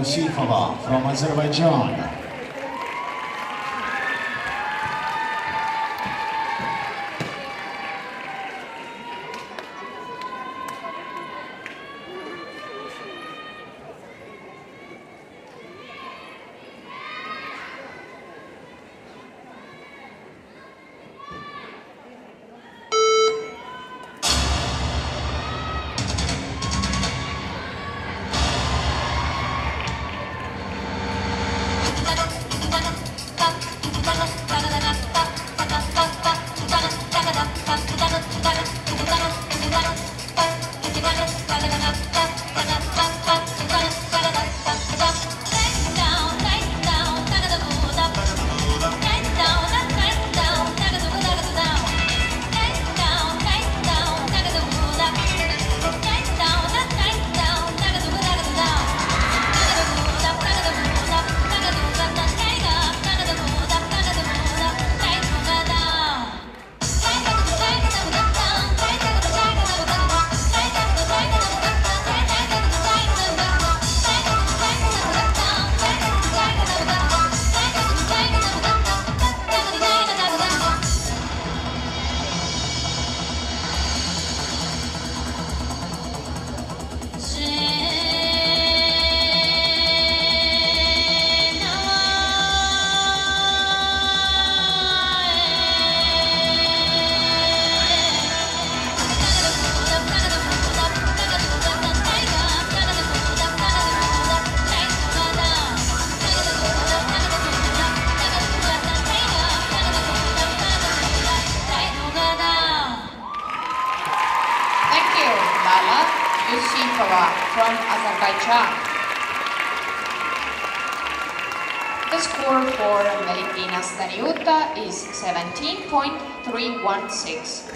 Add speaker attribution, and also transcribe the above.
Speaker 1: Yusifova from Azerbaijan.
Speaker 2: 「ななななっ!」From Azerbaijan. The score for Valentina Staniuta is 17.316.